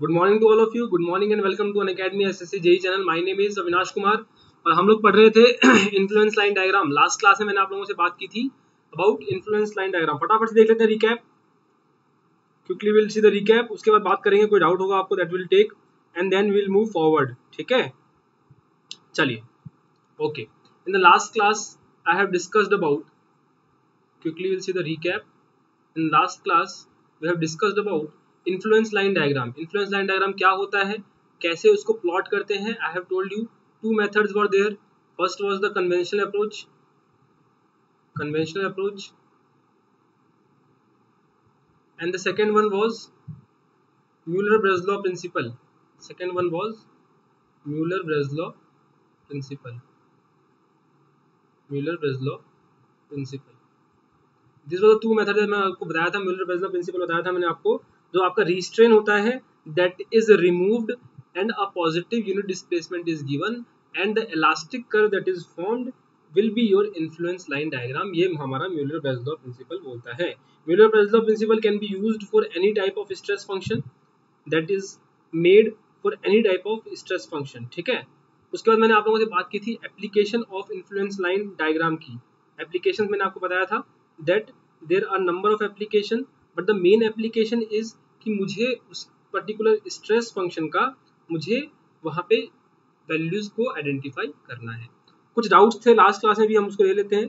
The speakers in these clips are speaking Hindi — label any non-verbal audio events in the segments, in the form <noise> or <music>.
Good morning to all of you good morning and welcome to Unacademy S S J E channel my name is Avinash Kumar और हम लोग पढ़ रहे थे influence line diagram last class में मैंने आप लोगों से बात की थी अबाउट इन्फ्लुएंस लाइन डायग्राम फटाफट से देख लेते हैं recap quickly we'll see the recap उसके बाद बात करेंगे, कोई डाउट होगा आपको that we'll take and then we'll move forward ठीक है? चलिए. Okay in the last class I have discussed about quickly we'll see the recap. In last class, we have discussed about influence line diagram influence line diagram क्या होता है? कैसे उसको प्लॉट करते हैं? I have told you two methods were there first was the conventional approach conventional approach and the second one was Muller Breslau principle second one was Muller Breslau principle Muller Breslau principle this was two method मैं आपको बताया था म्यूलर ब्रेजलॉ प्रिंसिपल बताया था मैंने आपको। जो आपका रिस्ट्रेन होता है that is removed and a positive unit displacement is given and the elastic curve that is formed will be your influence line diagram ये हमारा म्यूलर बेजलर प्रिंसिपल बोलता है। Muller Breslau principle can be used for any type of stress function that is made for any type of stress function ठीक है? उसके बाद मैंने आप लोगों से बात की थी application of influence line diagram की। एप्लीकेशन मैंने आपको बताया था that there are number of application but the main application is कि मुझे उस पर्टिकुलर स्ट्रेस फ़ंक्शन का मुझे वहाँ पे वैल्यूज़ को आइडेंटिफाई करना है। कुछ डाउट्स थे लास्ट क्लास में भी हम उसको ले लेते हैं।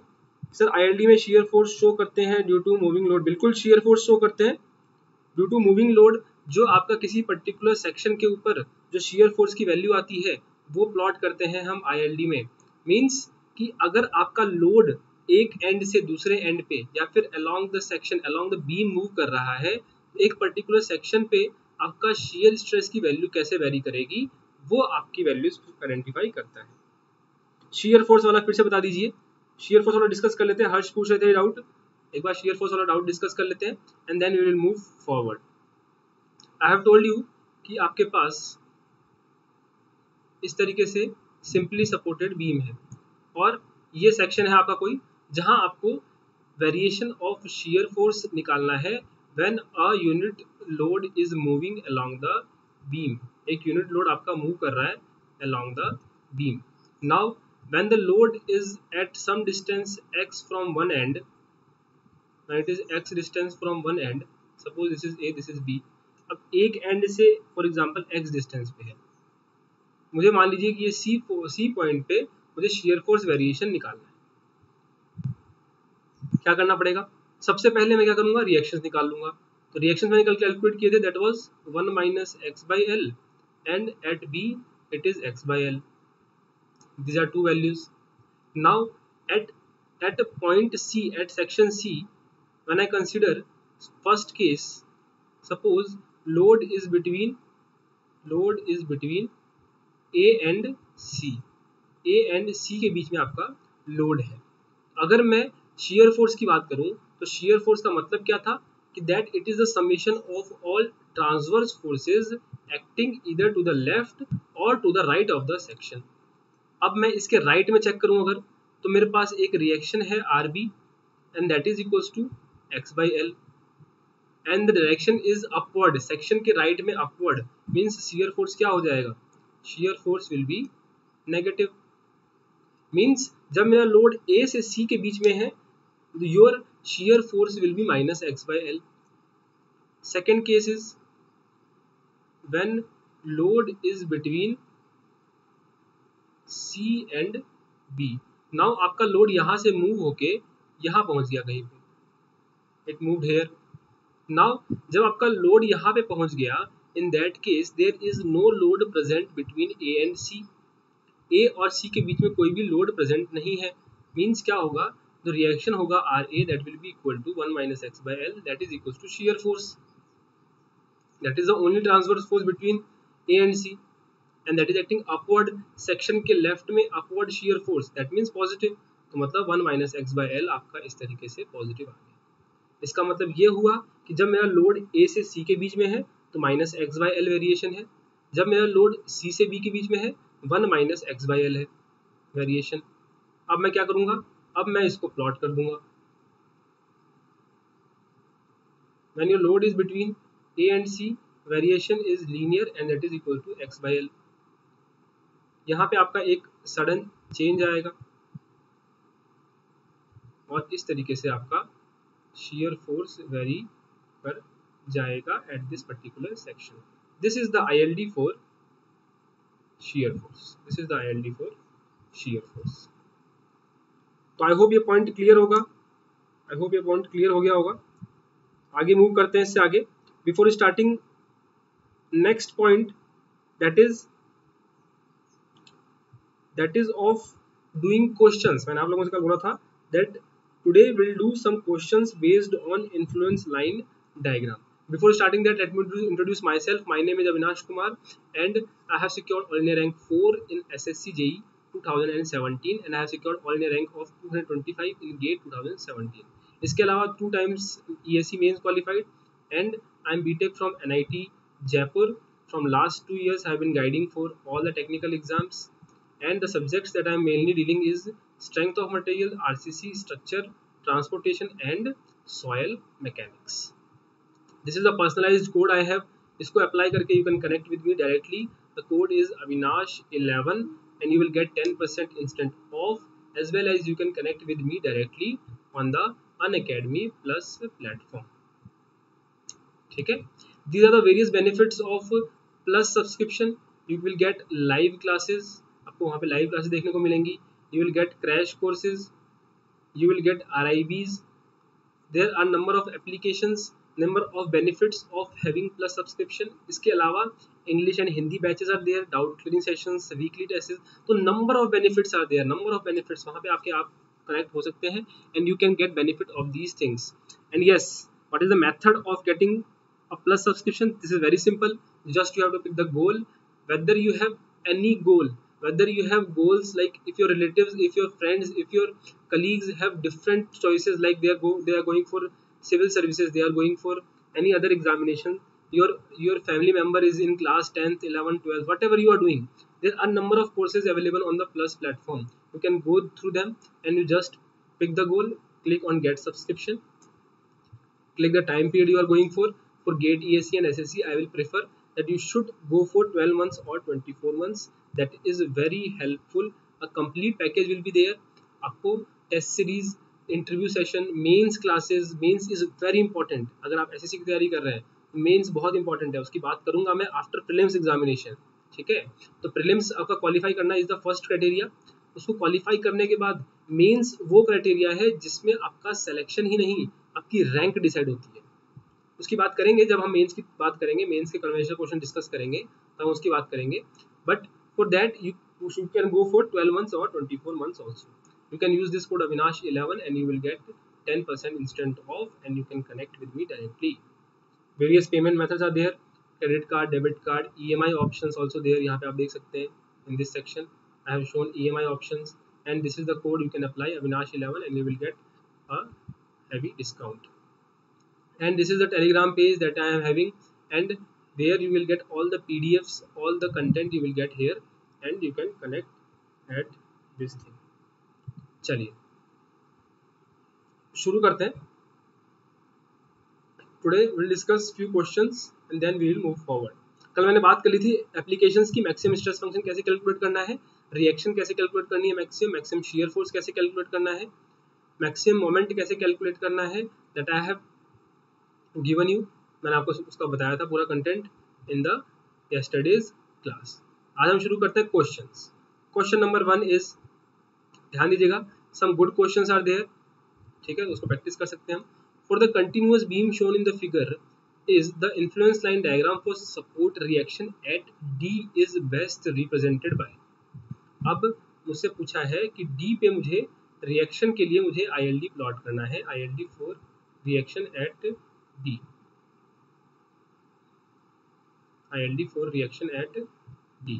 सर आईएलडी में शेयर फोर्स शो करते हैं ड्यू टू मूविंग लोड बिल्कुल शेयर फोर्स शो करते हैं। ड्यू टू मूविंग लोड जो आपका किसी पर्टिकुलर सेक्शन के ऊपर जो शेयर फोर्स की वैल्यू आती है, वो प्लॉट करते हैं हम आईएलडी में। मीन्स कि अगर आपका लोड एक एंड से दूसरे एंड पे या फिर along the section along the beam move कर रहा है एक पर्टिकुलर सेक्शन पे आपका शियर स्ट्रेस की वैल्यू कैसे वेरी करेगी, वो आपकी वैल्यूज़ आइडेंटिफाई करता है। शियर फोर्स वाला फिर से बता दीजिए। शियर फोर्स वाला डिस्कस कर लेते हैं। हर्ष पूछ रहे थे डाउट एक बार शियर फोर्स वाला डाउट डिस्कस कर लेते हैं and then we will move forward I have told you कि आपके पास इस तरीके से सिंपली सपोर्टेड बीम है। और ये सेक्शन है आपका कोई, जहाँ आपको वेरिएशन ऑफ़ shear फोर्स निकालना है when a unit load is moving along the beam एक यूनिट लोड आपका मूव कर रहा है along the beam now when the load is at some distance x from one end when it is x distance from one end, suppose this is a, this is b. अब एक एंड से फॉर एग्जांपल x डिस्टेंस पे है. मुझे मान लीजिए कि ये c c पॉइंट पे मुझे शेयर फोर्स वेरिएशन निकालना है. क्या करना पड़ेगा? सबसे पहले मैं क्या करूँगा? रिएक्शन निकाल लूँगा। तो रिएक्शन मैंने कल कैलकुलेट किए थे that was 1 minus x by L and at B it is x by L these are two values now at at point C at section C one I consider first case suppose load is between load is between A and C A and C के बीच में आपका लोड है। अगर मैं शेयर फोर्स की बात करूँ तो शेयर फोर्स का मतलब क्या था? कि that it is the summation of all transverse forces acting इधर टू द लेफ़्ट और to the right of the section अब मैं इसके राइट right में चेक करूँ अगर तो मेरे पास एक रिएक्शन है R B and that is equals to x by L and the direction is upward section के राइट right में अपवर्ड मीन्स शेयर फोर्स क्या हो जाएगा? Shear force will be negative means जब मेरा लोड ए से सी के बीच में है, your shear force will be minus x by L. Second case is when load is between C and B. Now, आपका लोड यहाँ से मूव होके यहाँ पहुँच गया कहीं पे। इट मूव हेयर नाउ जब आपका लोड यहाँ पे पहुँच गया in that case there is no load present between A and C A और सी के बीच में कोई भी लोड प्रेजेंट नहीं है। मीन्स क्या होगा? तो रिएक्शन होगा R A that will be equal to one minus x by L that is equal to shear force that is the only transverse force between A and C and that is acting upward section के लेफ़्ट में upward shear force that means positive तो मतलब one minus x by L आपका इस तरीके से पॉजिटिव आ गया। इसका मतलब ये हुआ कि जब मेरा लोड ए से सी के बीच में है तो minus x by L variation है। जब मेरा लोड सी से बी के बीच में है one minus x by L है वेरिएशन अब मैं क्या करूँगा? अब मैं इसको प्लॉट कर दूँगा। When your load is between a and c is linear and that is equal to x by L यहाँ पे आपका एक सडन चेंज आएगा। और इस तरीके से आपका shear force वेरी कर जाएगा at this particular section this is the I ILD for shear force. This is the ILD for shear force. तो आई होप ये पॉइंट क्लियर होगा। आई होप ये पॉइंट क्लियर हो गया होगा। आगे मूव करते हैं इससे आगे। Before starting next point that is that is of doing questions मैंने आप लोगों से बोला था that today we'll do some questions based on influence line diagram before starting that, let me introduce myself my name is avinash kumar and i have secured all india rank 4 in ssc je 2017 and I have secured all India rank of 225 in GATE 2017. इसके अलावा two times ESC mains qualified and I am BTech from NIT Jaipur. From last two years I have been guiding for all the technical exams and the subjects that I am mainly dealing is strength of material, RCC, structure, transportation and soil mechanics. This is the personalized code I have. इसको अप्लाई करके you can connect with me directly the code is Avinash 11 and you will get 10% instant off as well as you can connect with me directly on the unacademy plus platform ठीक है these are the various benefits of plus subscription you will get live classes आपको वहाँ पे live classes देखने को मिलेंगी you will get crash courses you will get RIBs there are number of applications number of benefits of having plus subscription इसके अलावा English and Hindi batches are there doubt clearing sessions weekly tests तो number of benefits are there number of benefits वहाँ पे आपके आप connect हो सकते हैं and you can get benefit of these things and yes what is the method of getting a plus subscription this is very simple just you have to pick the goal whether you have any goal whether you have goals like if your relatives if your friends if your colleagues have different choices like they are go they are going for civil services they are going for any other examination your your family member is in class 10th 11th 12th whatever you are doing there are number of courses available on the plus platform you can go through them and you just pick the goal click on get subscription click the time period you are going for for gate esc and ssc i will prefer that you should go for 12 months or 24 months that is very helpful a complete package will be there आपको test series Interview session mains classes mains is very important अगर आप एसएससी की तैयारी कर रहे हैं तो मेंस बहुत इंपॉर्टेंट है। उसकी बात करूँगा मैं आफ्टर प्रीलिम्स एग्जामिनेशन ठीक है? तो प्रीलिम्स आपका क्वालिफाई करना इज़ द फ़र्स्ट क्राइटेरिया उसको क्वालिफाई करने के बाद मेंस वो क्राइटेरिया है जिसमें आपका सिलेक्शन ही नहीं, आपकी रैंक डिसाइड होती है। उसकी बात करेंगे, जब हम मेंस की बात करेंगे मेंस के कन्वेंशनल क्वेश्चन डिस्कस करेंगे, तब हम उसकी बात करेंगे। But for that you you can go for 12 months और 24 months also you can use this code avinash 11 and you will get 10% instant off and you can connect with me directly. Various payment methods are there. Credit card debit card emi options also there. yahan pe aap dekh sakte hain in this section. I have shown emi options and this is the code you can apply avinash 11 and you will get a heavy discount. And this is the telegram page that i am having and there you will get all the pdfs all the content you will get here and you can connect at this thing. चलिए। शुरू करते हैं। Today we'll discuss few questions and then we will move forward कल मैंने बात कर ली थी एप्लीकेशंस की मैक्सिमम स्ट्रेस फ़ंक्शन कैसे कैलकुलेट करना है रिएक्शन कैसे कैलकुलेट करनी है मैक्सिमम मैक्सिमम शियर फोर्स कैसे कैलकुलेट करना है मैक्सिमम मोमेंट कैसे कैलकुलेट करना है that I have given you मैंने आपको उसका बताया था पूरा content in the yesterday's class आज हम शुरू करते हैं questions question number one is ध्यान दीजिएगा some good question are there ठीक है, उसको प्रैक्टिस कर सकते हैं for the continuous beam shown in the figure is the influence line diagram for support reaction at D is best represented by अब मुझसे पूछा है कि D पे मुझे रिएक्शन के लिए मुझे ILD प्लॉट करना है ILD for reaction at D ILD for reaction at D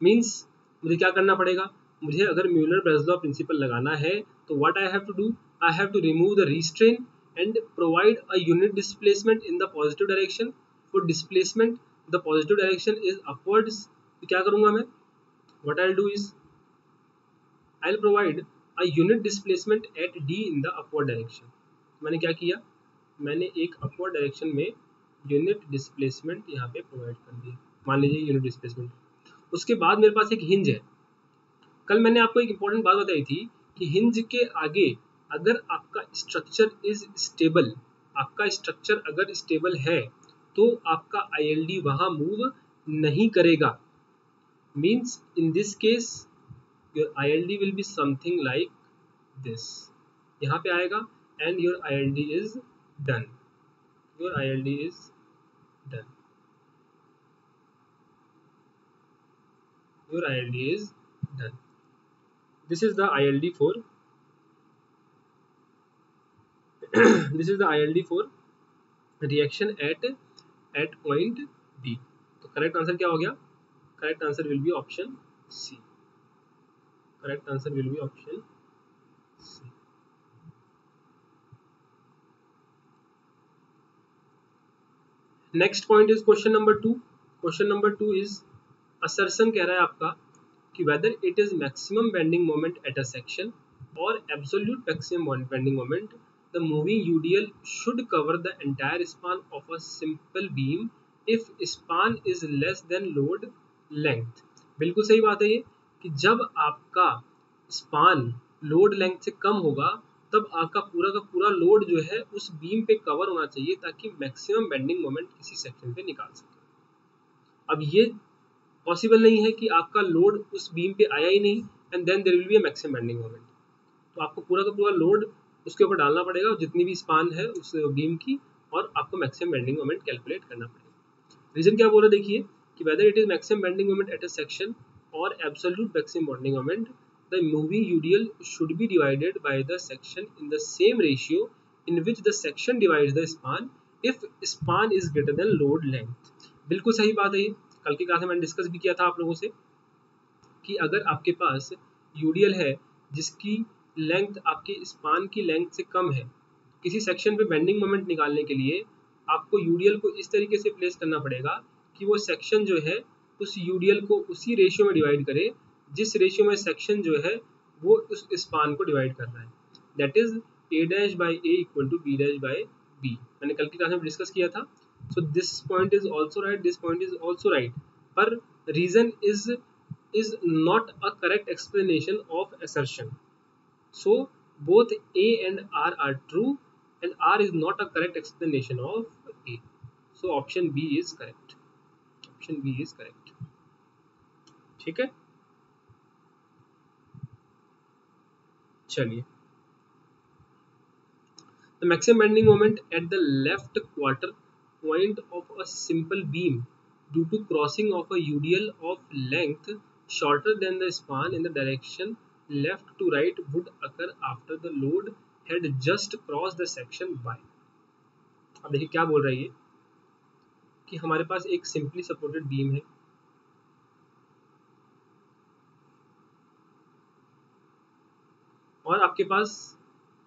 means मुझे क्या करना पड़ेगा? मुझे अगर म्यूलर ब्रेसलॉ प्रिंसिपल लगाना है तो what I have to do I have to remove the restrain and provide a unit displacement in the positive direction for displacement the positive direction is upwards क्या करूँगा मैं? What I do is I provide a unit displacement at D in the upward direction मैंने क्या किया? मैंने एक अपवर्ड डायरेक्शन में यूनिट डिस्प्लेसमेंट यहाँ पे प्रोवाइड कर दिया मान लीजिए यूनिट डिस्प्लेसमेंट उसके बाद मेरे पास एक हिंज है। कल मैंने आपको एक इंपॉर्टेंट बात बताई थी कि हिंज के आगे अगर आपका स्ट्रक्चर इज़ स्टेबल आपका स्ट्रक्चर अगर स्टेबल है तो आपका आई एल डी वहाँ मूव नहीं करेगा। Means in this case your I L D will be something like this यहाँ पे आएगा and your I L D is done your I L D is done your ILD is done. This is the ILD for <coughs> this is the ILD for reaction at at point B. तो करेक्ट आंसर क्या हो गया? Correct answer will be option C correct answer will be option C next point is question number two question number two is assertion कह रहा है आपका? कि whether it is maximum bending moment at a section और absolute maximum bending moment the moving UDL should cover the entire span of a simple beam if span is less than load length बिल्कुल सही बात है ये, कि जब आपका स्पान लोड लेंथ से कम होगा, तब आपका पूरा का पूरा लोड जो है उस बीम पे कवर होना चाहिए ताकि मैक्सिमम बेंडिंग मोमेंट किसी सेक्शन पे निकाल सके। अब ये पॉसिबल नहीं है कि आपका लोड उस बीम पे आया ही नहीं and then there will be maximum bending moment तो आपको पूरा का पूरा लोड उसके ऊपर डालना पड़ेगा जितनी भी स्पान है उस बीम की, और आपको मैक्सिमम बेंडिंग मोमेंट कैलकुलेट करना पड़ेगा। रीजन क्या बोला देखिए, कि whether it is maximum bending moment at a section और absolute maximum bending moment the moving UDL should be divided by the section in the same ratio in which the section divides the span if span is greater than load length. बिल्कुल सही बात है ये। कल की क्लास में मैंने डिस्कस भी किया था आप लोगों से कि अगर आपके पास यूडीएल है, जिसकी लेंथ आपके स्पान की लेंथ से कम है, किसी सेक्शन पे बेंडिंग मोमेंट निकालने के लिए आपको यूडीएल को इस तरीके से प्लेस करना पड़ेगा कि वो सेक्शन जो है, उस यूडीएल को उसी रेशियो में डिवाइड करे, जिस रेशियो में सेक्शन जो है, वो उस स्पान को डिवाइड कर रहा है। That is A dash by A equal to B dash by B मैंने कल की क्लास में डिस्कस किया था। so this point is also right this point is also right पर reason is is not a correct explanation of assertion so both a and r are true and r is not a correct explanation of a so option b is correct option b is correct ठीक है चलिए the maximum bending moment at the left quarter point of a simple beam due to crossing of a UDL of length shorter than the span in the direction left to right would occur after the load had just crossed the section by अब देखिए क्या बोल रहा है कि हमारे पास एक सिंपली सपोर्टेड बीम है और आपके पास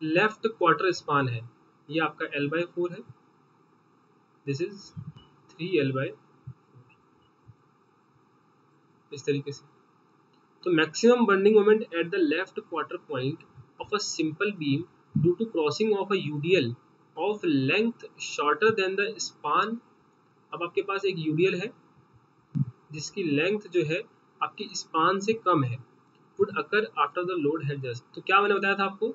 लेफ़्ट क्वार्टर स्पान है ये आपका एल बाई फोर है this is three L by इस तरीके से। तो maximum bending moment at the left quarter point of a simple beam due to crossing of a UDL of length shorter than the span अब आपके पास एक यूडीएल है, जिसकी लेंथ जो है आपकी स्पान से कम है। Would occur after the load है जस्ट तो क्या मैंने बताया था आपको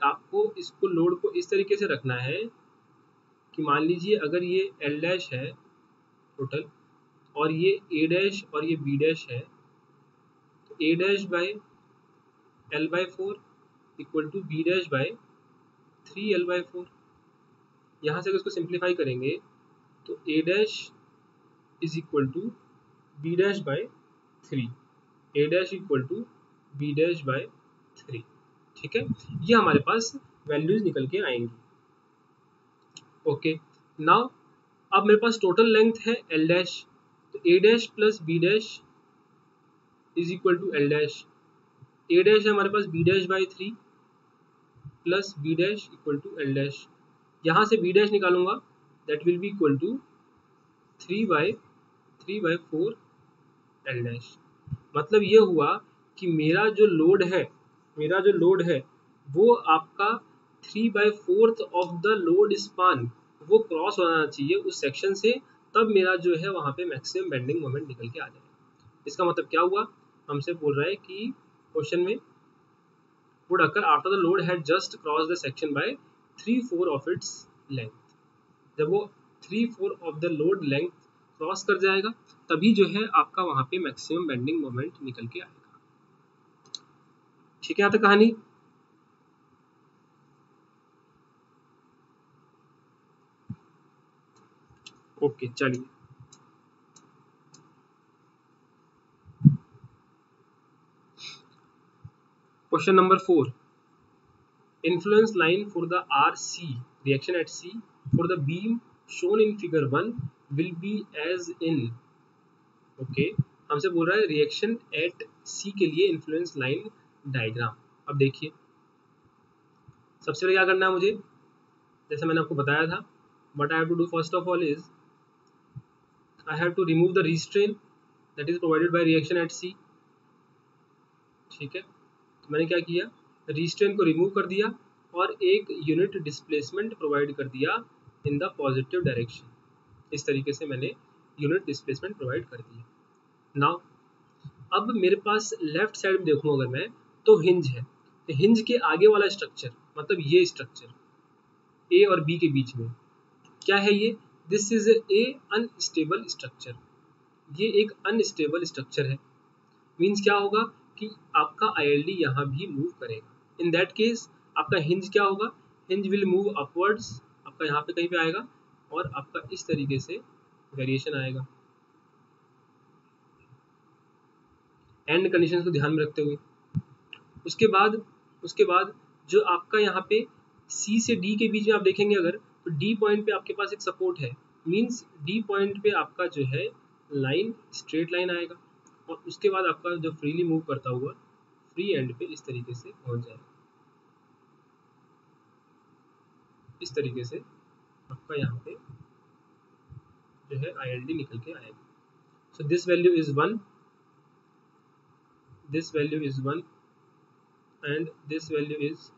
आपको इसको लोड को इस तरीके से रखना है कि मान लीजिए अगर ये एल डैश है टोटल और ये ए डैश और ये बी डैश है तो A dash by L by four equal to B dash by three L by four यहाँ से अगर इसको सिंप्लीफाई करेंगे तो A dash is equal to B dash by three A dash equal to B dash by three ठीक है? ये हमारे पास वैल्यूज़ निकल के आएँगी। ओके नाउ अब मेरे पास टोटल लेंथ है एल डैश तो A dash plus B dash is equal to L dash A dash है हमारे पास B dash by three plus B dash equal to L dash यहाँ से B dash निकालूँगा. That will be equal to three by three by four L dash मतलब ये हुआ कि मेरा जो लोड है, मेरा जो लोड है, वो आपका three by fourth of the load span वो क्रॉस होना चाहिए उस सेक्शन से, तब मेरा जो है वहाँ पे मैक्सिमम बेंडिंग मोमेंट निकल के आ जाएगा इसका मतलब क्या हुआ? हमसे बोल रहा है कि क्वेश्चन में would occur after the load had just cross the section by three four of its length जब वो three four of the load length cross कर जाएगा, तभी जो है आपका वहाँ पे मैक्सिमम बेंडिंग मोमेंट निकल के आएगा। ठीक है, यहाँ तक कहानी? ओके चलिए। Question number four influence line for the RC reaction at C for the beam shown in figure 1 will be as in. Okay okay, हमसे बोल रहा है रिएक्शन एट सी के लिए इन्फ्लुएंस लाइन डायग्राम अब देखिए सबसे पहले क्या करना है मुझे? जैसे मैंने आपको बताया था but I have to do first of all is I have to remove the restrain that is provided by reaction at C ठीक है? तो मैंने क्या किया? रिस्ट्रेन को रिमूव कर दिया और एक यूनिट डिस्प्लेसमेंट प्रोवाइड कर दिया इन द पॉजिटिव डायरेक्शन इस तरीके से मैंने यूनिट डिस्प्लेसमेंट प्रोवाइड कर दिया। नाउ अब मेरे पास लेफ़्ट साइड में देखूँ अगर मैं तो हिंज है। तो हिंज के आगे वाला स्ट्रक्चर मतलब ये स्ट्रक्चर ए और बी के बीच में, क्या है ये? This is a unstable structure ये एक अनस्टेबल स्ट्रक्चर है। मीन्स क्या होगा कि आपका आई एल डी यहाँ भी मूव करेगा। इन दैट केस आपका हिंज क्या होगा? हिंज विल मूव अपवर्ड्स आपका यहाँ पे कहीं पे आएगा और आपका इस तरीके से वेरिएशन आएगा। एंड कंडीशन को ध्यान में रखते हुए। उसके बाद उसके बाद जो आपका यहाँ पे सी से डी के बीच में आप देखेंगे अगर तो डी पॉइंट पे आपके पास एक सपोर्ट है। मींस डी पॉइंट पे आपका जो है लाइन स्ट्रेट लाइन आएगा और उसके बाद आपका जो फ्रीली मूव करता हुआ फ्री एंड पे इस तरीके से पहुँच जाएगा। इस तरीके से आपका यहाँ पे जो है आई एल डी निकल के आएगा। So this value is one this value is one and this value is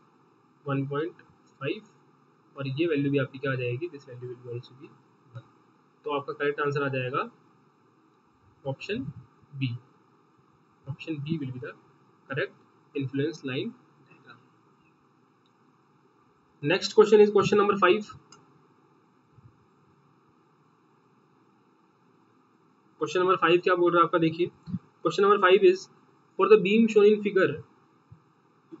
one point five और ये वैल्यू भी आपकी क्या आ जाएगी? This value will be also be one तो आपका करेक्ट आंसर आ जाएगा option B option B will be the correct influence line next question is question number five question number five क्या बोल रहा है आपका? देखिए. Question number five is for the beam shown in figure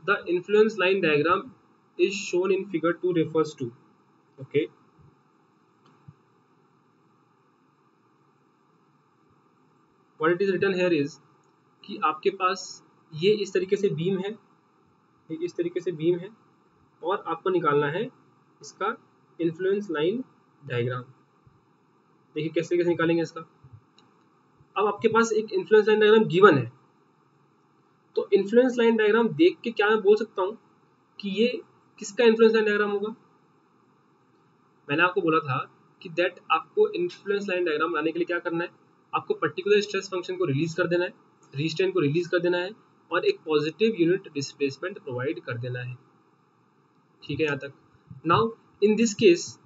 the influence line diagram is shown in figure two refers to okay what it is written here is कि आपके पास ये इस तरीके से बीम है इस तरीके से बीम है, और आपको निकालना है इसका इन्फ्लुएंस लाइन डायग्राम देखिए कैसे कैसे निकालेंगे इसका। अब आपके पास एक इन्फ्लुएंस लाइन डायग्राम गिवन है। तो इन्फ्लुएंस लाइन डायग्राम देख के क्या मैं बोल सकता हूँ कि ये किसका इन्फ्लुएंस लाइन डायग्राम होगा? मैंने आपको बोला था कि दैट आपको इन्फ्लुएंस लाइन डायग्राम बनाने के लिए क्या करना है? आपको पर्टिकुलर स्ट्रेस फ़ंक्शन को रिलीज़ कर देना है रिस्टेन को रिलीज़ कर देना है और एक पॉजिटिव यूनिट डिस्प्लेसमेंट प्रोवाइड कर देना है। ठीक है, यहाँ तक। Now in this case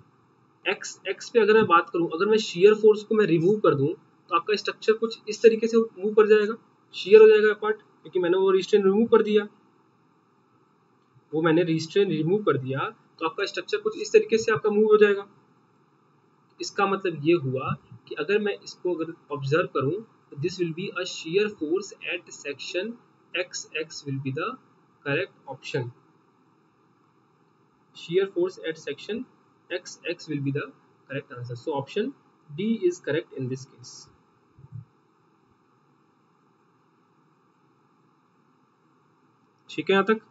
X X पे अगर मैं बात करूँ, अगर मैं शेयर फोर्स को मैं रिमूव कर दूँ तो आपका स्ट्रक्चर कुछ इस तरीके से मूव कर जाएगा। शेयर हो जाएगा पार्ट क्योंकि मैंने वो रिस्ट्रेन रिमूव कर दिया। वो मैंने रिस्ट्रेन रिमूव कर दिया तो आपका स्ट्रक्चर कुछ इस तरीके से आपका मूव हो जाएगा। इसका मतलब ये हुआ कि अगर मैं इसको अगर ऑब्ज़र्व करूँ तो this will be a shear force at section X X will be the correct option shear force at section xx will be the correct answer. So, option d is correct in this case. ठीक है, यहाँ तक?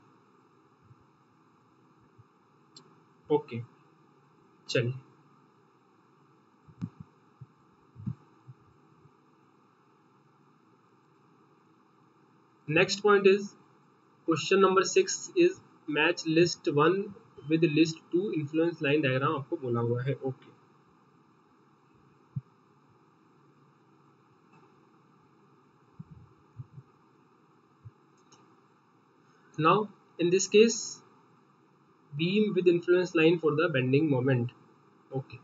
ओके। चलिए। Next point is question number six is match list one with list two influence line diagram आपको बोला हुआ है। Okay now, in this case beam with influence line for the bending moment. Okay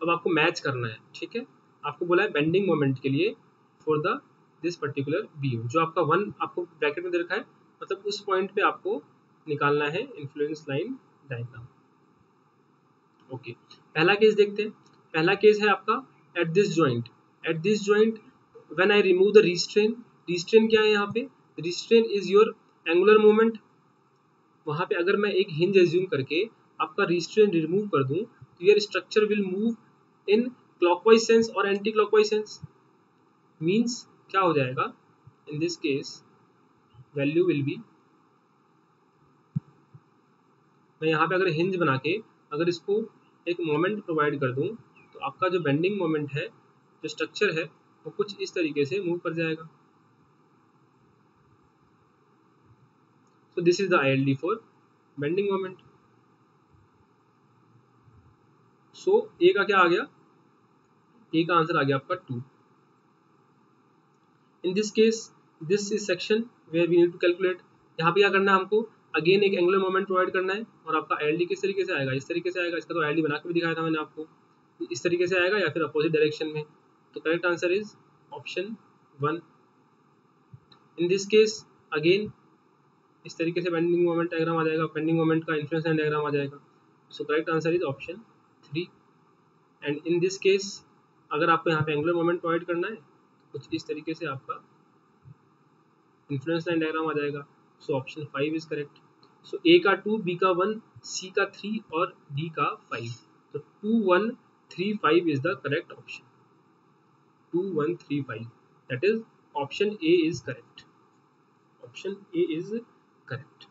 अब आपको मैच करना है, ठीक है? आपको बोला है बेंडिंग मोमेंट के लिए for the this particular beam जो आपका वन आपको ब्रैकेट में दे रखा है मतलब उस पॉइंट पे आपको निकालना है इन्फ्लुएंस लाइन डायग्राम ओके पहला केस देखते हैं। पहला केस है आपका at this joint at this joint when I remove the restrain restrain क्या है यहाँ पे? Restrain is your angular moment वहाँ पे अगर मैं एक हिंज एज्यूम करके आपका रिस्ट्रेन रिमूव कर दूँ तो your structure will move in clockwise sense और एंटी क्लॉकवाइज सेंस मींस क्या हो जाएगा? In this case value will be मैं यहाँ पे अगर हिंज बना के अगर इसको एक मोमेंट प्रोवाइड कर दूँ तो आपका जो बेंडिंग मोमेंट है, जो स्ट्रक्चर है, वो कुछ इस तरीके से मूव कर जाएगा। So, this is the ILD for bending moment. So, A का क्या आ गया? A का आंसर आ गया आपका two in this case, this is section where we need to calculate. यहाँ पे क्या करना है हमको? अगेन एक एंगुलर मोमेंट प्रोवाइड करना है और आपका एल किस तरीके से आएगा? इस तरीके से आएगा। इसका तो एल बना के भी दिखाया था मैंने आपको। इस तरीके से आएगा या फिर अपोजिट डायरेक्शन में। तो correct answer is option one in this case again इस तरीके से बेंडिंग मोमेंट डायग्राम आ जाएगा बेंडिंग मोमेंट का इन्फ्लुएंस लाइन डायग्राम आ जाएगा। So correct answer is option three and in this case अगर आपको यहाँ पे एंगुलर मोमेंट प्रोवाइड करना है, कुछ इस तरीके से आपका इन्फ्लुएंस लाइन डायग्राम आ जाएगा। So option five is correct so A का टू बी का वन सी का थ्री और डी का फाइव तो two one three five is the correct option two one three five that is option A is correct option A is current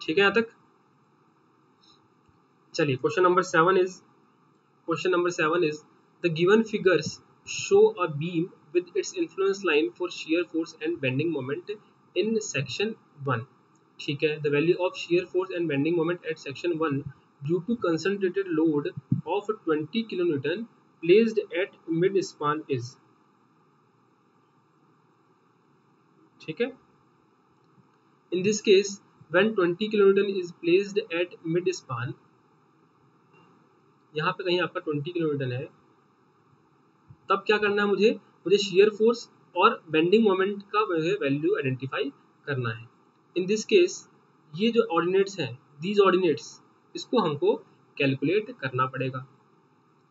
ठीक है यहाँ तक चलिए question number seven is question number seven is the given figures show a beam with its influence line for shear force and bending moment in section one ठीक है the value of shear force and bending moment at section one due to concentrated load of twenty kilometre placed at mid span is. ठीक है? In this case, when 20 kilonewton is placed at mid span, यहाँ पे कहीं आपका 20 किलोमीटर है, तब क्या करना है मुझे? मुझे शेयर फोर्स और बेंडिंग मोमेंट का मुझे वैल्यू आइडेंटिफाई करना है। इन दिस केस ये जो ऑर्डिनेट्स हैं दीज ऑर्डिनेट्स इसको हमको कैलकुलेट करना पड़ेगा।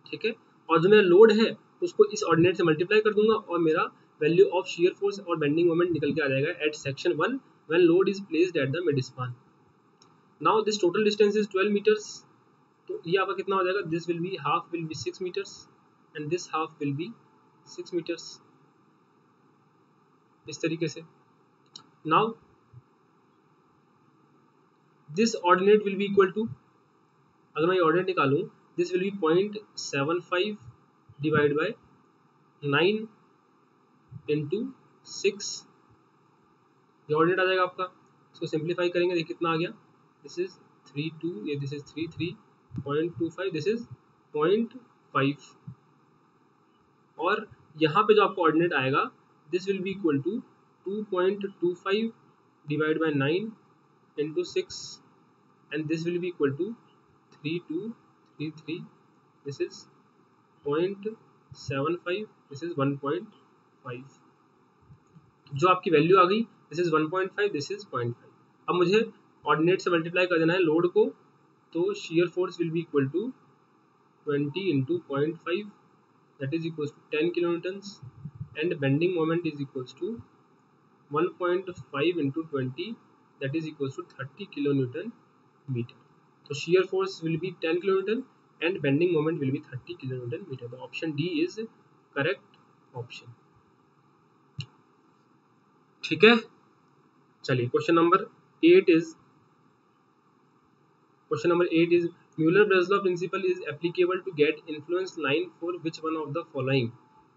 ठीक है? और जो मेरा लोड है, उसको इस ऑर्डिनेट से मल्टीप्लाई कर दूँगा और मेरा वैल्यू ऑफ़ शेयर फोर्स और बेंडिंग मोमेंट निकल के आ जाएगा at section one when load is placed at the mid span now this total distance is 12 metres तो ये आपका कितना हो जाएगा? This will be half will be 6 metres and this half will be six metres इस तरीके से। Now this ordinate will be equal to अगर मैं ये ऑर्डिनेट निकालूं B point seven five divide by nine into six ये ऑर्डिनेट आ जाएगा आपका। इसको सिंप्लीफाई करेंगे। देखिए कितना आ गया। दिस इज़ थ्री टू ये this is three three point two five this is point five और यहाँ पे जो आपको ऑर्डिनेट आएगा this will be equal to two point two five divide by nine into six and this will be equal to three two three three this is point seven is जो आपकी वैल्यू आ गई this is one point five this is point five अब मुझे ऑर्डिनेट से मल्टीप्लाई कर देना है लोड को तो shear force will be equal to twenty into point is equals to 10 kilonewtons. And bending moment is equals to 1.5 into 20 that is equals to 30 kilonewton meter. So shear force will be 10 kilonewton and bending moment will be 30 kilonewton meter the option d is correct option ठीक है चलिए question number eight is question number eight is Mueller-Breslau principle is applicable to get influence line for which one of the following?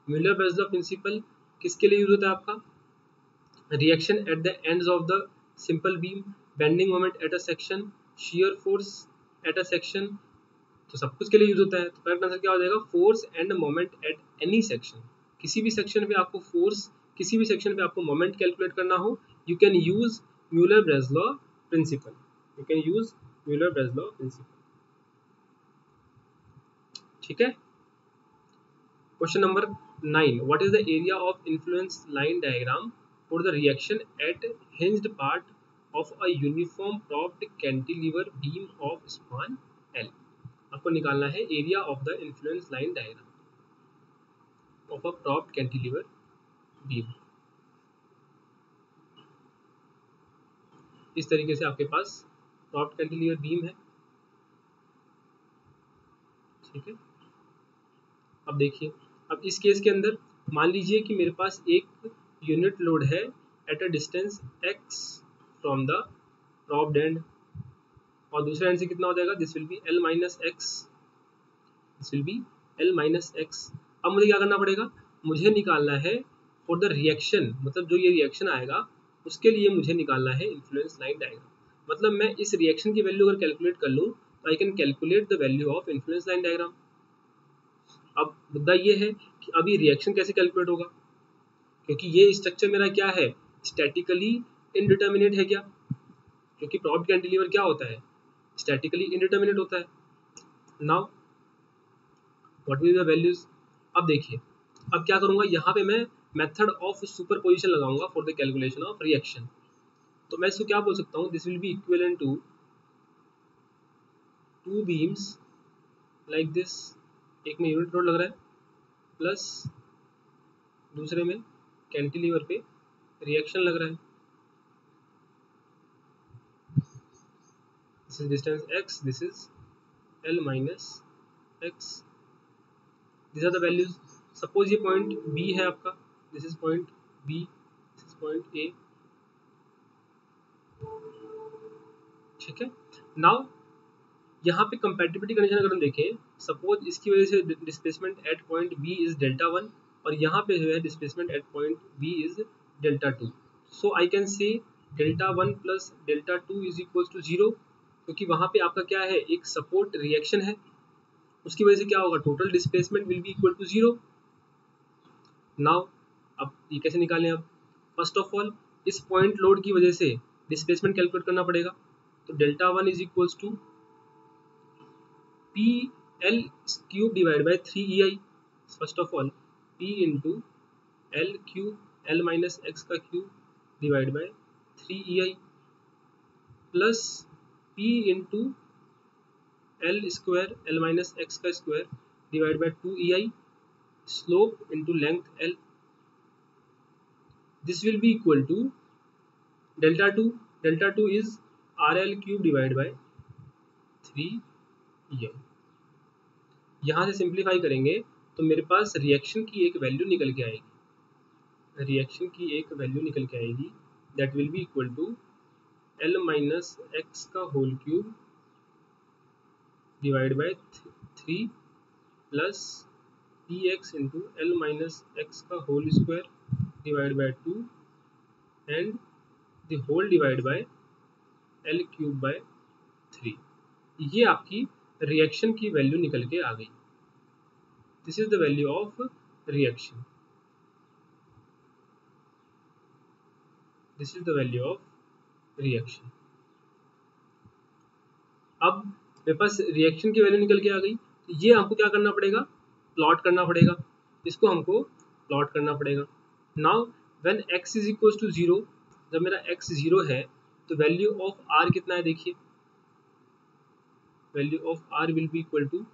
Mueller-Breslau principle किसके लिए यूज़ होता है आपका reaction at the ends of the simple beam bending moment at a section shear force at a section तो सब कुछ के लिए यूज़ होता है। तो करेक्ट आंसर क्या हो जाएगा? Force and moment at any section किसी भी सेक्शन पे आपको फोर्स किसी भी सेक्शन पे आपको मोमेंट कैलकुलेट करना हो, you can use Mueller Breslau principle. You can use Mueller Breslau principle. ठीक है? Question number nine what is the area of influence line diagram for the reaction at hinged part of a uniform propped cantilever beam of span L आपको निकालना है area of the influence line diagram of a propped cantilever beam इस तरीके से आपके पास प्रॉप्ड कैंटिलीवर बीम है। ठीक है? अब देखिए, अब इस केस के अंदर मान लीजिए कि मेरे पास एक यूनिट लोड है at a distance x from the propped end और दूसरे एंड से कितना हो जाएगा? This will be L minus x this will be L minus x अब मुझे क्या करना पड़ेगा? मुझे निकालना है फॉर द रिएक्शन मतलब जो ये रिएक्शन आएगा, उसके लिए मुझे निकालना है इन्फ्लुएंस लाइन डायग्राम मतलब मैं इस रिएक्शन की वैल्यू अगर कैलकुलेट कर लूँ तो I can calculate the value of influence line diagram अब मुद्दा ये है कि अभी रिएक्शन कैसे कैलकुलेट होगा? क्योंकि ये स्ट्रक्चर मेरा क्या है? स्टैटिकली इनडिटर्मिनेट है क्या? क्योंकि प्रॉप्ड कैंटिलीवर क्या होता है? स्टैटिकली इनडिटर्मिनेट होता है। Now what will the values अब देखिए, अब क्या करूँगा? यहाँ पे मैं मेथड ऑफ़ सुपरपोजिशन लगाऊँगा for the calculation of reaction तो मैं इसको क्या बोल सकता हूँ? This will be equivalent to two beams like this एक में यूनिट लोड लग रहा है प्लस दूसरे में कैंटिलीवर पे रिएक्शन लग रहा है। This is distance x, this is l minus x. These are the values. Suppose ये point b है आपका. This is point b. This is point a. ठीक है? नाउ यहाँ पे कंपेटिबिलिटी कंडीशन अगर हम देखें सपोज़ इसकी वजह से displacement at point B is delta one और यहाँ पे जो है displacement at point B is delta two so I can say delta one plus delta two is equal to zero क्योंकि वहाँ पे आपका क्या है, एक सपोर्ट रिएक्शन है। उसकी वजह से क्या होगा total displacement will be equal to zero now अब ये कैसे निकालें अब? फ़र्स्ट ऑफ़ ऑल इस पॉइंट लोड की वजह से डिस्प्लेसमेंट कैलकुलेट करना पड़ेगा। तो delta one is equals to P L cube divide by three E I first of all P into L cube L minus x का cube divide by three E I plus P into L square L minus x का square divide by two E I slope into length L this will be equal to delta 2 delta 2 is rl cube divided by 3 e यहाँ से सिंप्लीफाई करेंगे तो मेरे पास रिएक्शन की एक वैल्यू निकल के आएगी। रिएक्शन की एक वैल्यू निकल के आएगी that will be equal to L minus x का whole cube divide by three plus P x into L minus x का whole square divide by two and the whole divide by L cube by three ये आपकी रिएक्शन की वैल्यू निकल के आ गई। This is the value of reaction this is the value of reaction अब मेरे पास रिएक्शन की वैल्यू निकल के आ गई। तो ये हमको क्या करना पड़ेगा? प्लॉट करना पड़ेगा। इसको हमको प्लॉट करना पड़ेगा। Now when x is equal to zero जब मेरा x ज़ीरो है तो वैल्यू ऑफ़ r कितना है देखिए। Value of r will be equal to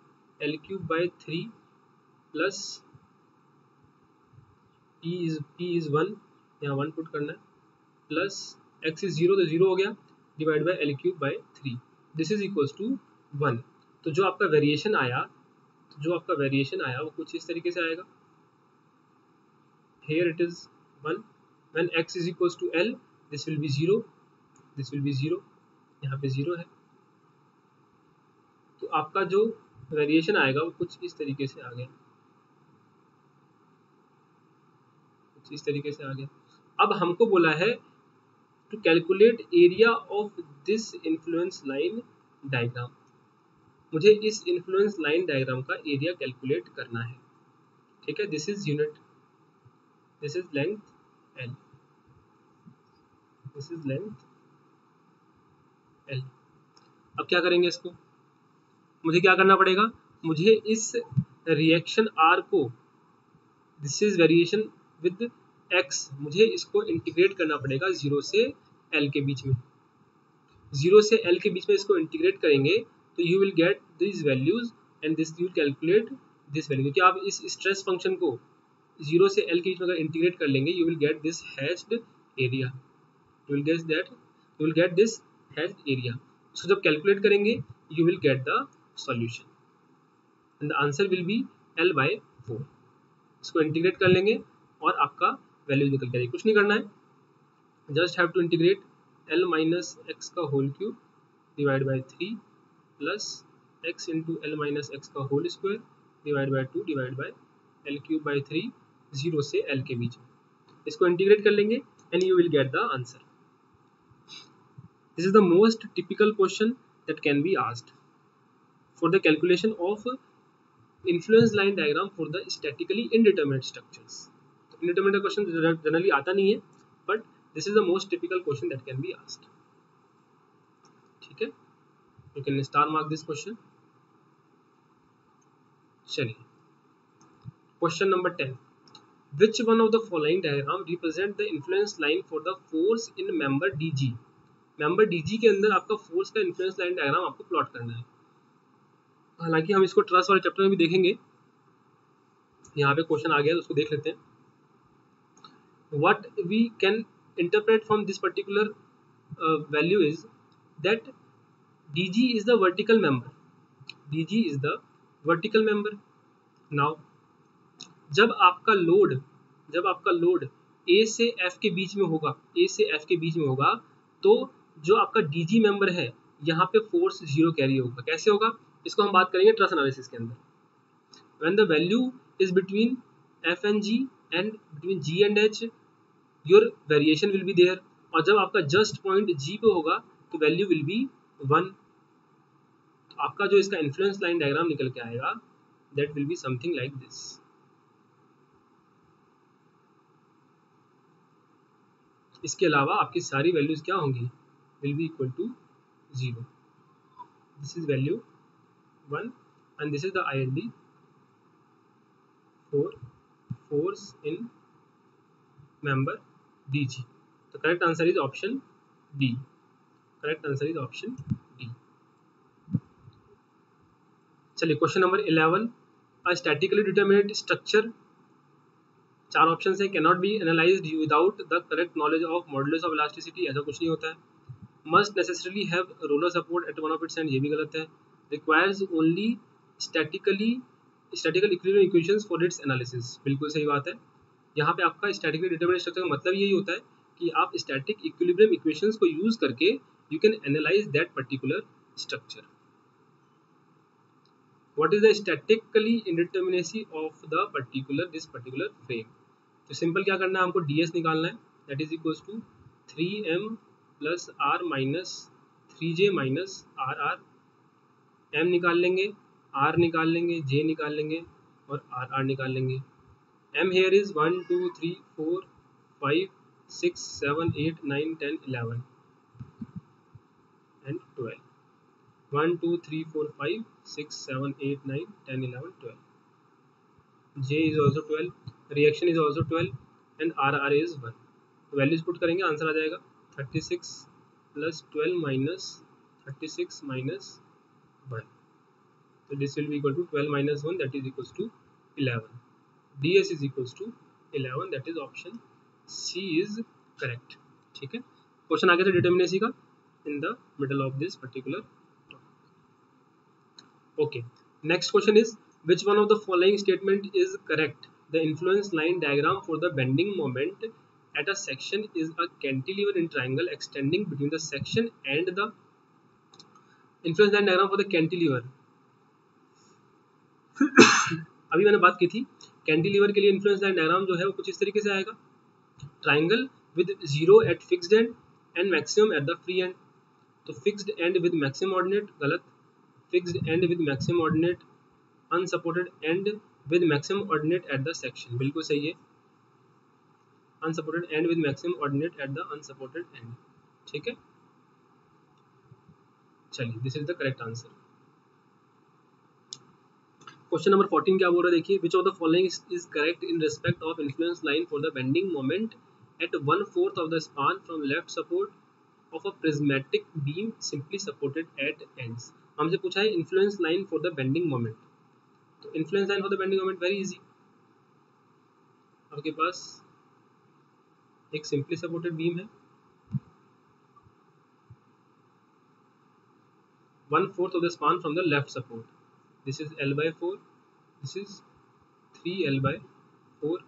L cube by three plus p is p is one यहाँ वन पुट करना है प्लस x इज़ ज़ीरो तो ज़ीरो हो गया divide by L cube by three this is equal to one तो जो आपका वेरिएशन आया तो जो आपका वेरिएशन आया, वो कुछ इस तरीके से आएगा। Here it is 1 when x is equals to l, this will be 0 this will be 0 यहाँ पे 0 है। तो आपका जो वेरिएशन आएगा, वो कुछ इस तरीके से आ गया। कुछ इस तरीके से आ गया। अब हमको बोला है to calculate area of this influence line diagram मुझे इस इन्फ्लुएंस लाइन डायग्राम का एरिया कैलकुलेट करना है। ठीक है? This is unit this is length l. This is length L अब क्या करेंगे इसको? मुझे क्या करना पड़ेगा? मुझे इस रिएक्शन आर को this is variation with x मुझे इसको इंटीग्रेट करना पड़ेगा ज़ीरो से एल के बीच में। ज़ीरो से एल के बीच में इसको इंटीग्रेट करेंगे तो you will get this values and this you calculate this value क्योंकि आप इस स्ट्रेस फ़ंक्शन को ज़ीरो से एल के बीच में अगर इंटीग्रेट कर लेंगे you will get this hatched area you will get that you will get this hatched area so जब कैलकुलेट करेंगे you will get the solution and the answer will be L by four इसको इंटीग्रेट कर लेंगे और आपका वैल्यू निकल जाएगी कुछ नहीं करना है। Just have to integrate L minus x का whole cube divide by three plus x into L minus x का whole square divide by two divide by L cube by three zero से एल के बीच। इसको इंटीग्रेट कर लेंगे and you will get the answer this is the most typical question that can be asked for the calculation of influence line diagram for the statically indeterminate structures. Indeterminate question generally आता नहीं है but this is the most typical question that can be asked ठीक है you can star mark this question चलिए question number 10 which one of the following diagram represent the influence line for the force in member dg member dg के अंदर आपका force का influence line diagram आपको plot करना है हालाँकि हम इसको ट्रस्ट वाले चैप्टर में भी देखेंगे यहाँ पे क्वेश्चन आ गया तो उसको देख लेते हैं we can interpret from this particular value is that D G is the vertical member D G is the vertical member now जब आपका लोड जब आपका लोड ए से एफ़ के बीच में होगा ए से एफ़ के बीच में होगा तो जो आपका डी जी मेंबर है, यहाँ पे फोर्स ज़ीरो कैरी होगा। कैसे होगा? इसको हम बात करेंगे ट्रस एनालिसिस के अंदर। When the value is between F and G and between G and H your variation will be there और जब आपका जस्ट पॉइंट जी पे होगा तो वैल्यू विल बी वन आपका जो इसका इन्फ्लुएंस लाइन डायग्राम निकल के आएगा that will be something like this इसके अलावा आपकी सारी वैल्यूज़ क्या होंगी? Will be equal to zero this is value one and this is the I L D four force in member दीजिए तो correct answer is option D correct answer is option D चलिए question number eleven a statically determinate structure चार ऑप्शन है cannot be analyse without the correct knowledge of model of elasticity ऐसा कुछ नहीं होता है. Must necessarily have roller support at one of its end ये भी गलत है. Requires only statically statical equation for its analysis बिल्कुल सही बात है. यहाँ पे आपका स्टैटिकली डिटरमिनेट स्ट्रक्चर का मतलब यही होता है कि आप स्टैटिक इक्विलिब्रियम इक्वेशंस को यूज़ करके you can analyse that particular structure what is the statically indeterminacy of the particular, this particular frame? तो सिंपल क्या करना है? हमको ds निकालना है। That is equals to 3m plus r minus 3j minus R R M निकाल लेंगे आर निकाल लेंगे जे निकाल लेंगे और आर आर निकाल लेंगे। Is two two eight nine ten eleven twelve J is also twelve reaction is also twelve and R R is one values put करेंगे आंसर आ जाएगा. Thirty six plus twelve minus thirty six minus 1 so this will be equal to 12 minus 1 that is equals to 11 ds is equals to 11 that is option c is correct ठीक है क्वेश्चन आगे था डिटर्मिनेसी का in the middle of this particular okay next question is which one of the following statement is correct the influence line diagram for the bending moment at a section is a cantilever in triangle extending between the section and the influence line diagram for the cantilever अभी मैंने बात की थी कैंटिलीवर के लिए इन्फ्लुएंस लाइन डायग्राम जो है वो कुछ इस तरीके से आएगा। Triangle with zero at fixed end and maximum at the free end तो fixed end with maximum ordinate गलत। Fixed end with maximum ordinate unsupported end with maximum ordinate at the section बिल्कुल सही है। Unsupported end with maximum ordinate at the unsupported end ठीक है? चलिए this is the correct answer question number 14 क्या बोल रहा है? देखिए which of the following is correct in respect of influence line for the bending moment at one fourth of the span from left support of a prismatic beam simply supported at ends हमसे पूछा है influence line for the bending moment तो influence line for the bending moment very easy आपके पास एक सिंपली सपोर्टेड बीम है। One fourth of the span from the left support. This is L by 4. This is 3L by 4.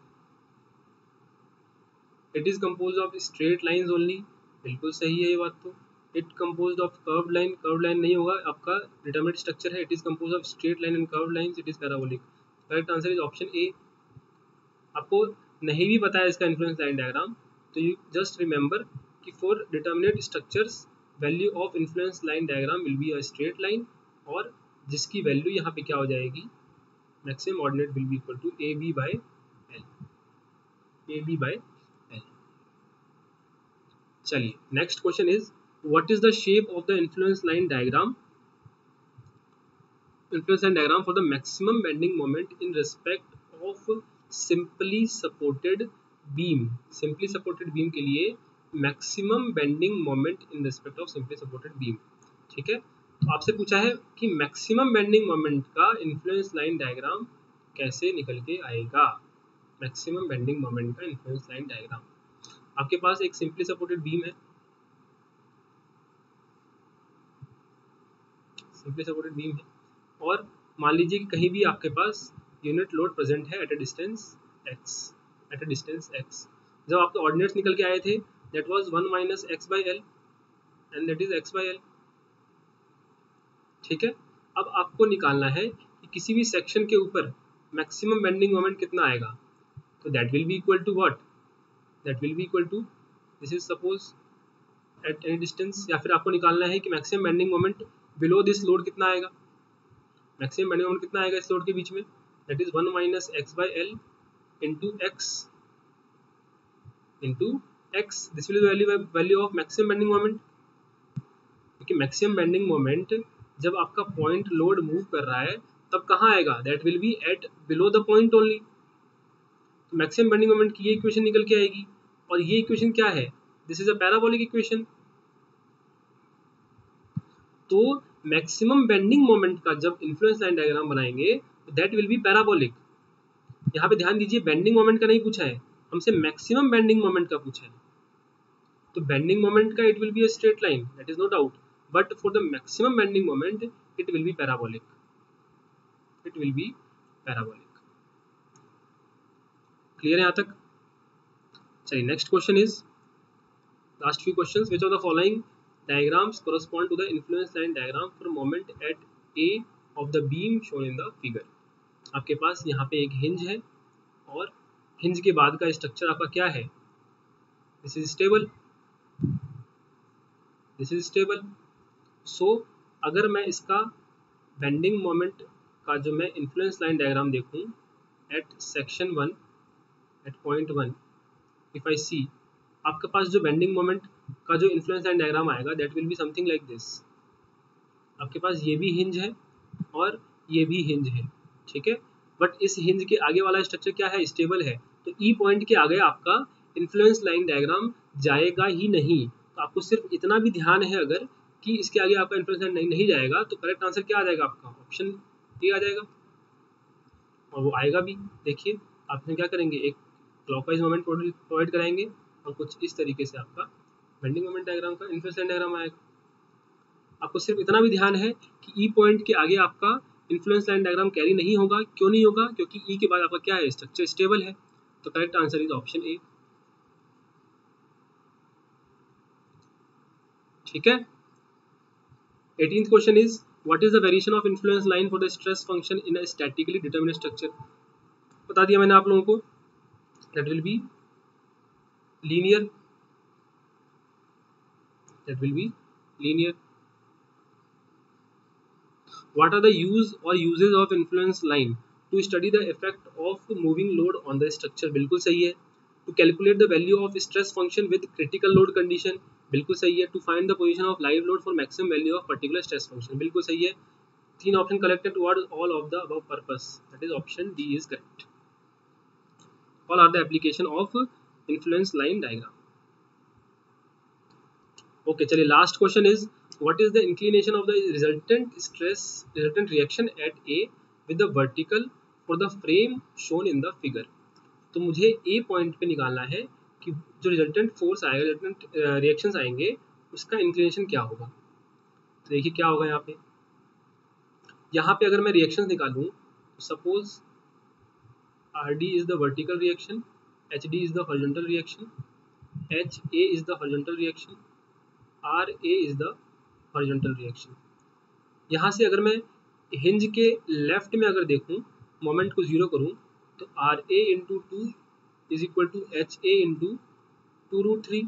It is composed of straight lines only. बिल्कुल सही है ये बात तो। It compose of curve line curve line नहीं होगा। आपका डिटर्मिनेट स्ट्रक्चर है। It is compose of straight line and curve line it is parabolic correct answer is option A आपको नहीं भी पता है इसका इन्फ्लुएंस लाइन डायग्राम तो यू जस्ट रिमेंबर कि for determinate structures value of influence line diagram will be a straight line और जिसकी वैल्यू यहाँ पे क्या हो जाएगी? Maximum ordinate will be equal to A B by L A B by L चलिए next question is what is the shape of the influence line diagram influence line diagram for the maximum bending moment in respect of simply supported beam simply supported beam के लिए maximum bending moment in respect of simply supported beam ठीक है? आपसे पूछा है कि मैक्सिमम बेंडिंग मोमेंट का इन्फ्लुएंस लाइन डायग्राम कैसे निकल के आएगा? मैक्सिमम बेंडिंग मोमेंट का इन्फ्लुएंस लाइन डायग्राम आपके पास एक सिंपली सपोर्टेड बीम है। सिंपली सपोर्टेड बीम है। और मान लीजिए कि कहीं भी आपके पास यूनिट लोड प्रेजेंट है at a distance x at a distance x जब आपके ऑर्डिनेट्स निकल के आए थे, that was 1 minus x by l, and that is x by l ठीक है? अब आपको निकालना है कि किसी भी सेक्शन के ऊपर मैक्सिमम बेंडिंग मोमेंट कितना आएगा? तो that will be equal to what that will be equal to this is suppose at any distance या फिर आपको निकालना है कि maximum bending moment below this load कितना आएगा? मैक्सिमम बेंडिंग मोमेंट कितना आएगा इस लोड के बीच में? That is one minus x by L into x into this will be value value of maximum bending moment. क्योंकि मैक्सिमम बेंडिंग मोमेंट जब आपका पॉइंट लोड मूव कर रहा है, तब कहाँ आएगा? That will be at below the point only maximum bending moment की ये इक्वेशन निकल के आएगी। और ये इक्वेशन क्या है? This is a parabolic equation तो मैक्सिमम बेंडिंग मोमेंट का जब इन्फ्लुएंस लाइन डायग्राम बनाएँगे दैट विल बी पैराबोलिक यहाँ पे ध्यान दीजिए बेंडिंग मोमेंट का नहीं पूछा है। हमसे मैक्सिमम बेंडिंग मोमेंट का पूछा है। तो बेंडिंग मोमेंट का it will be a straight line that is no doubt for the maximum bending moment it will be parabolic it will be parabolic clear है यहाँ तक? चलिए next question is last few questions, which of the following diagrams correspond to the influence line diagram for moment at a of the beam shown in the figure? आपके पास यहाँ पे एक हिंज है और हिंज के बाद का स्ट्रक्चर आपका क्या है? This is stable this is stable so so, अगर मैं इसका बेंडिंग मोमेंट का जो मैं इन्फ्लुएंस लाइन डायग्राम देखूँ at section one at point one if I see आपके पास जो बेंडिंग मोमेंट का जो इन्फ्लुएंस लाइन डायग्राम आएगा that will be something like this आपके पास ये भी हिंज है और ये भी हिंज है ठीक है? बट इस हिंज के आगे वाला स्ट्रक्चर क्या है? स्टेबल है. तो ई e पॉइंट के आगे आपका इन्फ्लुएंस लाइन डायग्राम जाएगा ही नहीं. तो आपको सिर्फ़ इतना भी ध्यान है अगर कि इसके आगे आपका इन्फ्लुएंस नहीं, नहीं जाएगा तो करेक्ट आंसर क्या आ जाएगा आपका? ऑप्शन ए आ जाएगा। और वो आएगा भी। देखिए आप क्या करेंगे? एक क्लॉकवाइज मोमेंट प्रोवाइड कराएँगे और कुछ इस तरीके से आपका बेंडिंग मोमेंट डायग्राम का इन्फ्लुएंस डायग्राम आएगा। आपको सिर्फ़ इतना भी ध्यान है कि ई e पॉइंट के आगे आपका इन्फ्लुएंस लाइन डायग्राम कैरी नहीं होगा। क्यों नहीं होगा? क्योंकि ई e के बाद आपका क्या है? स्ट्रक्चर स्टेबल है। तो correct answer is option A ठीक है? Eighteen question is what is the variation of influence line for the stress function in a statically determinate structure बता दिया मैंने आप लोगों को। That will be linear that will be linear what are the use or uses of influence line? To study the effect of moving load on the structure, बिल्कुल सही है। To calculate the value of stress function with critical load condition बिल्कुल सही है। To find the position of live load for maximum value of particular stress function बिल्कुल सही है। तीन option collected towards all of the above purpose that is option D is correct all are the application of influence line diagram okay चलिए last question is what is the inclination of the resultant stress, resultant reaction at A with the vertical for the frame shown in the figure? तो मुझे ए पॉइंट पे निकालना है। कि जो रिजल्टेंट फोर्स आएगा रिजल्टेंट रिएक्शंस आएँगे, उसका इंक्लिनेशन क्या होगा? तो देखिए क्या होगा यहाँ पे। यहाँ पे अगर मैं रिएक्शंस निकालूँ suppose R D is the vertical reaction H D is the horizontal reaction H A is the horizontal reaction R A is the horizontal reaction यहाँ से अगर मैं हिंज के लेफ़्ट में अगर देखूँ मोमेंट को ज़ीरो करूँ तो R A into two is equal to H A into two root three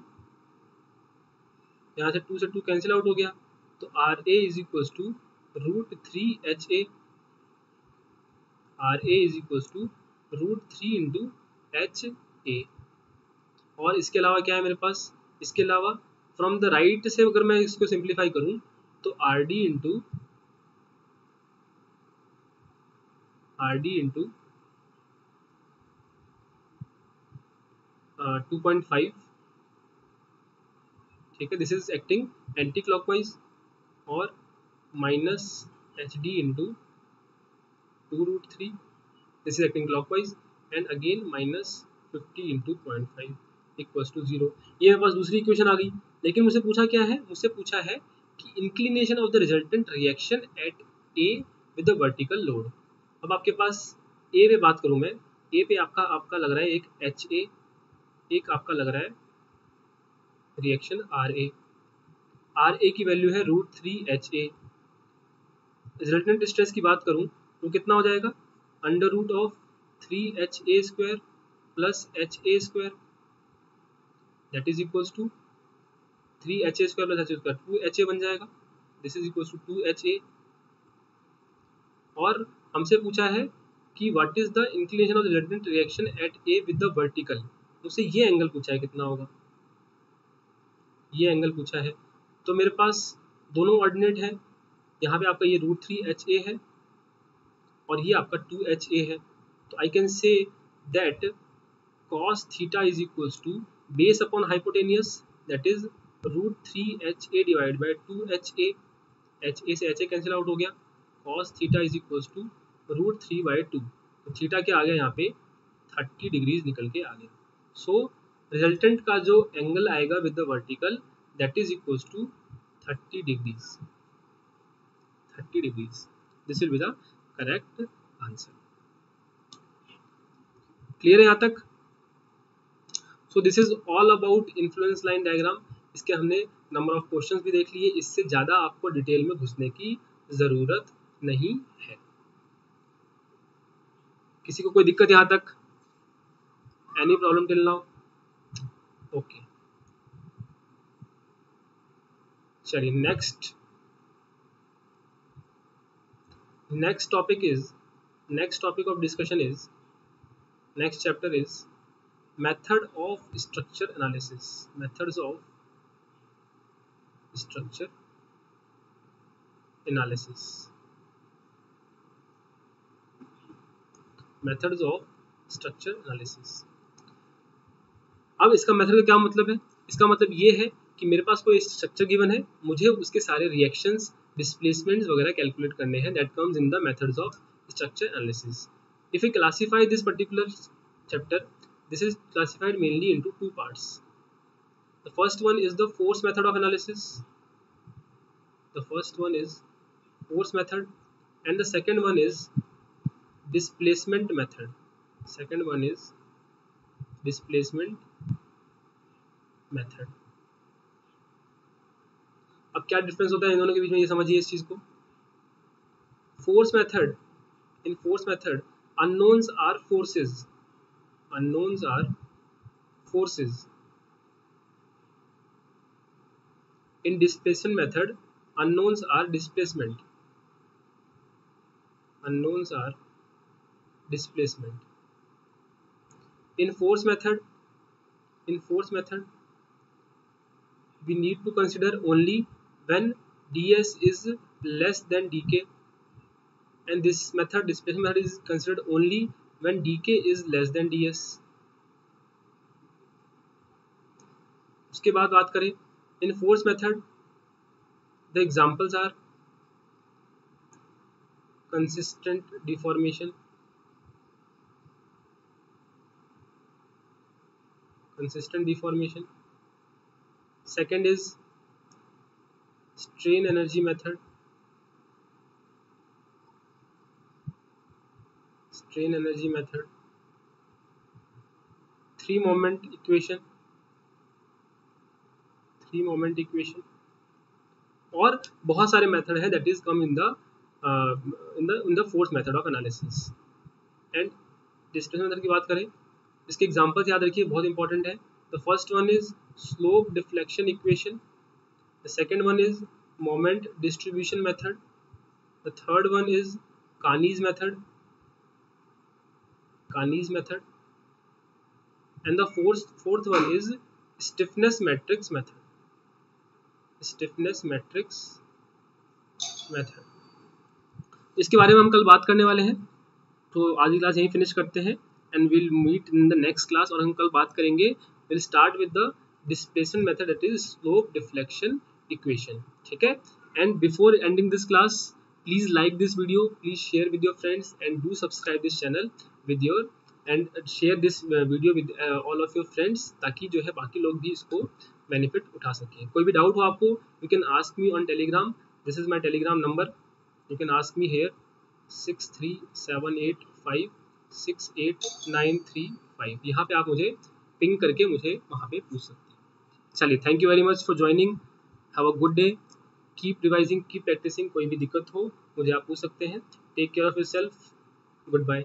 यहाँ से टू से टू कैंसिल आउट हो गया। तो R A is equal to root three H A R A is equal to root three into H A और इसके अलावा क्या है मेरे पास? इसके अलावा फ्रॉम द राइट से अगर मैं इसको सिंप्लीफाई करूँ तो R D into R D into two point five ठीक है this is acting anti clockwise और minus H D into two root three this is acting clockwise and again minus fifty into point five equals to zero ये मेरे पास दूसरी इक्वेशन आ गई, लेकिन मुझसे पूछा क्या है? मुझसे पूछा है कि inclination of the resultant reaction at A with the vertical load अब आपके पास ए पे बात करूँ मैं। ए पे आपका आपका लग रहा है एक एच ए एक आपका लग रहा है। Reaction R A R A की वैल्यू है root three H A resultant stress की बात करूँ तो कितना हो जाएगा? Under root of three H A square plus H A square that is equals to three H A square plus H A square two H A बन जाएगा। This is equals to two H A और हमसे पूछा है कि what is the inclination of resultant reaction at A with the vertical मुझसे ये एंगल पूछा है, कितना होगा? ये एंगल पूछा है। तो मेरे पास दोनों ऑर्डिनेट है। यहाँ पे आपका ये रूट थ्री एच ए है और ये आपका टू एच ए है। तो I can say that cos theta is equals to base upon hypotenuse, that is root three H A divide by two H A H A से एच ए कैंसिल आउट हो गया। Cos theta is equals to root three by two तो थीटा क्या आ गया यहाँ पे? थर्टी डिग्रीज निकल के आ गया। सो रिजल्टेंट का जो एंगल आएगा with the vertical that is equals to thirty degrees thirty degrees this will be the correct answer clear है यहाँ तक? So this is all about influence line diagram इसके हमने नंबर ऑफ़ क्वेश्चंस भी देख लिए. इससे ज़्यादा आपको डिटेल में घुसने की ज़रूरत नहीं है। किसी को कोई दिक्कत यहाँ तक? any problem till now okay चलिए next next topic is next topic of discussion is next chapter is method of structure analysis methods of structure analysis methods of structure analysis अब इसका मेथड का क्या मतलब है? इसका मतलब ये है कि मेरे पास कोई स्ट्रक्चर गिवन है, मुझे उसके सारे रिएक्शन डिस्प्लेसमेंट्स वगैरह कैलकुलेट करने हैं that comes in the methods of structure analysis if you classify this particular chapter this is classified mainly in two parts the first one is the force method of analysis the first one is force method and the second one is displacement method second one is displacement method. अब क्या डिफरेंस होता है इन दोनों के बीच में, ये समझिए इस चीज़ को? Force method in force method unknowns are forces unknowns are forces in displacement method unknowns are displacement unknowns are displacement in force method in force method we need to consider only when ds is less than dk and this method displacement method is considered only when dk is less than ds उसके बाद बात करें in force method the examples are consistent deformation consistent deformation second is strain energy method. Strain energy method. Three moment equation. Three moment equation. और बहुत सारे मेथड है that is come in the in the in the fourth method of analysis and displacement method की बात करें, इसके एग्जांपल्स याद रखिए, बहुत इंपॉर्टेंट है. The first one is slope deflection equation the second one is moment distribution method the third one is Kani's method Kani's method and the fourth fourth one is stiffness matrix method stiffness matrix method इसके बारे में हम कल बात करने वाले हैं। तो आज की क्लास यहीं फिनिश करते हैं। And will meet in the next class और हम कल बात करेंगे। Will start with the displacement method that is slope deflection equation ठीक है and before ending this class please like this video please share with your friends and do subscribe this channel with your and share this video with all of your friends ताकि जो है बाकी लोग भी इसको बेनिफिट उठा सकें। कोई भी डाउट हो आपको you can ask me on Telegram this is my Telegram number you can ask me here six three seven eight five six eight nine three five यहाँ पे आप मुझे पिंग करके मुझे वहाँ पे पूछ सकते हैं। चलिए thank you very much for joining have a good day keep revising keep practicing कोई भी दिक्कत हो, मुझे आप पूछ सकते हैं. Take care of your self goodbye